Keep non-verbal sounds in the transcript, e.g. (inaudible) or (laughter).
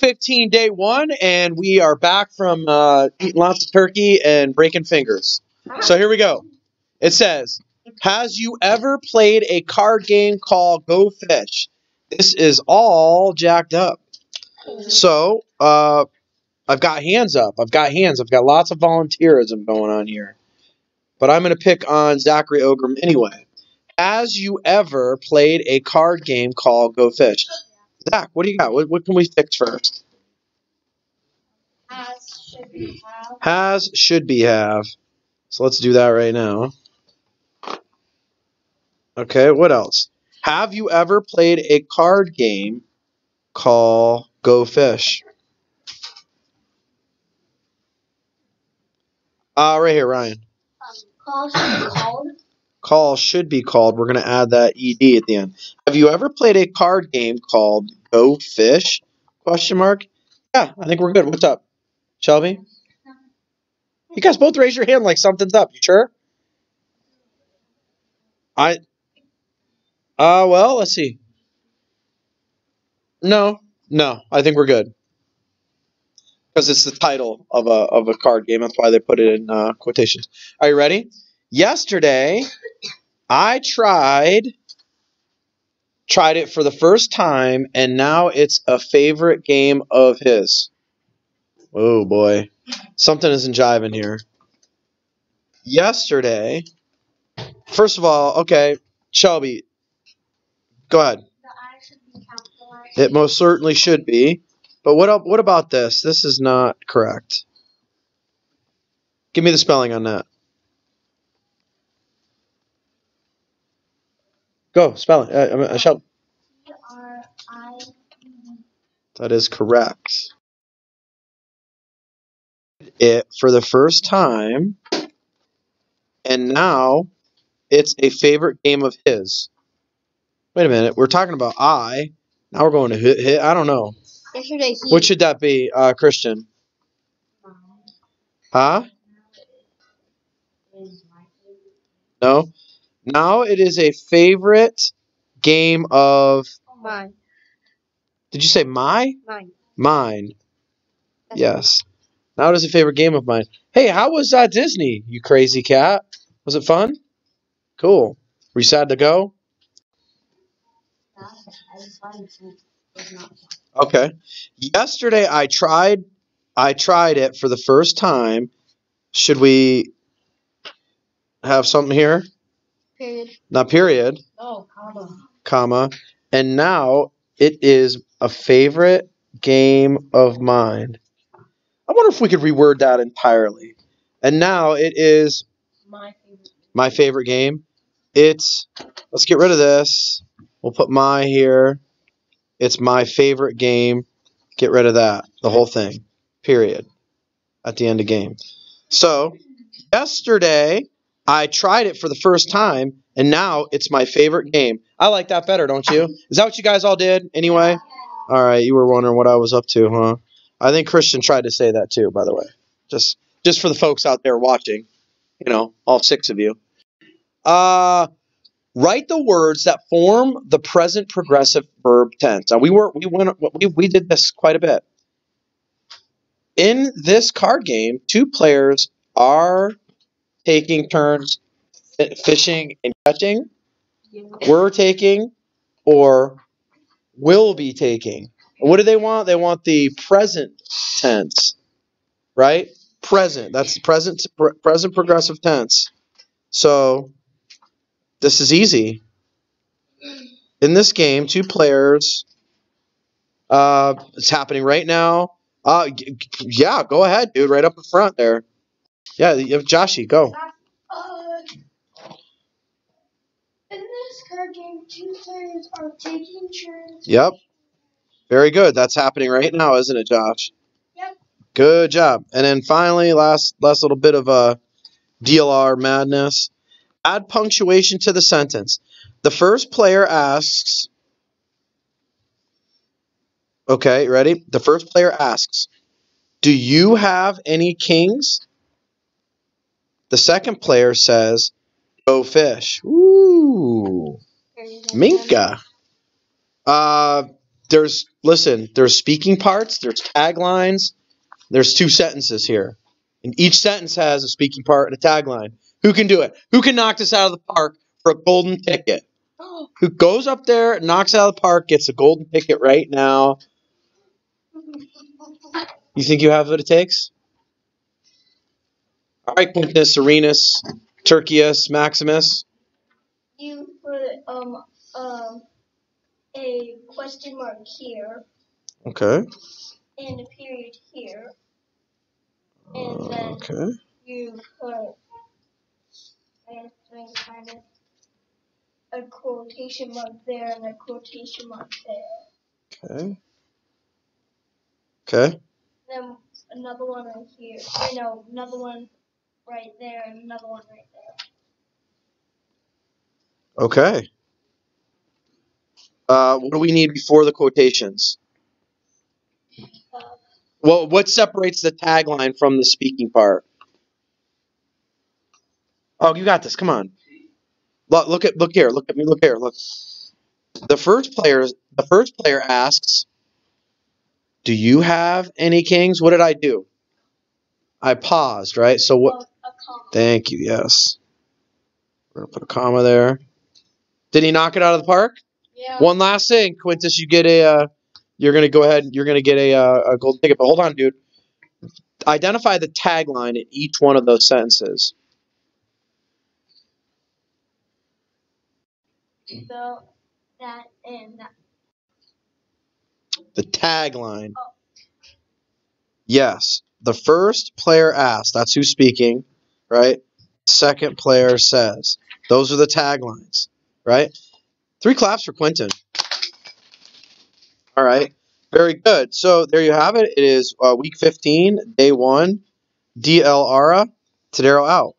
15 day one, and we are back from uh, eating lots of turkey and breaking fingers. So here we go. It says, Has you ever played a card game called Go Fish? This is all jacked up. So, uh, I've got hands up. I've got hands. I've got lots of volunteerism going on here. But I'm going to pick on Zachary Ogram anyway. Has you ever played a card game called Go Fish? Zach, what do you got? What, what can we fix first? Has, should be, have. Has, should be, have. So let's do that right now. Okay, what else? Have you ever played a card game called Go Fish? Uh, right here, Ryan. Um, call should be called. Call should be called. We're going to add that ed at the end. Have you ever played a card game called Go Fish? Question mark. Yeah, I think we're good. What's up, Shelby? You guys both raise your hand like something's up. You sure? I. Uh, well, let's see. No, no, I think we're good. Because it's the title of a of a card game. That's why they put it in uh, quotations. Are you ready? Yesterday, I tried tried it for the first time, and now it's a favorite game of his. Oh boy, something isn't jiving here. Yesterday, first of all, okay, Shelby, go ahead. It most certainly should be. But what what about this? This is not correct. Give me the spelling on that. Go, spell it. Uh, uh, Shel- P R I. That is correct. It for the first time, and now it's a favorite game of his. Wait a minute, we're talking about I. Now we're going to hit. hit I don't know. Yesterday he. What should that be, uh, Christian? Huh? is my favorite. No. Now it is a favorite game of. Mine. Did you say my? Mine. Mine. That's Yes. Now it is a favorite game of mine. Hey, how was uh, Disney, you crazy cat? Was it fun? Cool. Were you sad to go? mine. I decided to. was not. Okay. Yesterday I tried I tried it for the first time. Should we have something here? Period. Not period, Oh, comma. comma. And now it is a favorite game of mine. I wonder if we could reword that entirely. And now it is My favorite. my favorite game. It's let's get rid of this. We'll put my here. It's my favorite game. Get rid of that. The whole thing. Period. At the end of game. So yesterday I tried it for the first time and now it's my favorite game. I like that better, don't you? Is that what you guys all did anyway? All right, you were wondering what I was up to, huh? I think Christian tried to say that too, by the way. Just just for the folks out there watching, you know, all six of you. Uh write the words that form the present progressive verb tense. Now we were we went we, we did this quite a bit. In this card game, two players are taking turns fishing and catching. We're taking or will be taking. What do they want? They want the present tense, right? Present. That's present pre- present progressive tense. So this is easy. In this game, two players. Uh, it's happening right now. Uh, yeah, go ahead, dude. Right up in front there. Yeah, you have Joshy, go. Uh, in this card game, two players are taking turns. Yep. Very good. That's happening right now, isn't it, Josh? Yep. Good job. And then finally, last last little bit of uh, DLR madness. Add punctuation to the sentence. The first player asks. Okay, ready? The first player asks, "Do you have any kings?" The second player says, "Go fish." Ooh. Minka. Uh, there's listen, there's speaking parts, there's taglines, there's two sentences here. And each sentence has a speaking part and a tagline. Who can do it? Who can knock this out of the park for a golden ticket? (gasps) Who goes up there, knocks out of the park, gets a golden ticket right now? You think you have what it takes? All right, Quintus, Serenus, Tertius, Maximus. You put um um a question mark here Okay. and a period here, and then Okay. you put a quotation mark there and a quotation mark there. Okay. Okay. Then another one right here. You know, another one right there and another one right there. Okay. Uh, what do we need before the quotations? Well, what separates the tagline from the speaking part? Oh, you got this. Come on. Look, look at look here. Look at me. Look here. Look. The first player the first player asks, "Do you have any kings?" What did I do? I paused, right? So what? Well, a comma. Thank you. Yes. We're gonna put a comma there. Did he knock it out of the park? Yeah. One last thing, Quintus, you get a. Uh, you're gonna go ahead. You're gonna get a, uh, a gold ticket. But hold on, dude. Identify the tagline in each one of those sentences. So that and that. The tagline. Oh. Yes. The first player asked, That's who's speaking, right? Second player says. Those are the taglines, right? Three claps for Quentin. All right. Very good. So there you have it. It is uh, week 15, day one. DL Ara, Todaro out.